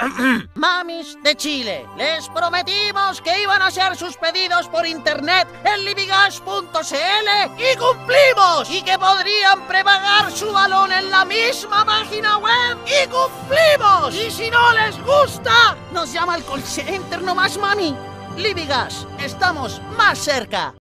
Mamis de Chile, les prometimos que iban a hacer sus pedidos por internet en libigas.cl y cumplimos y que podrían prepagar su balón en la misma página web y cumplimos. Y si no les gusta, nos llama al call center nomás, mami. Libigas, estamos más cerca.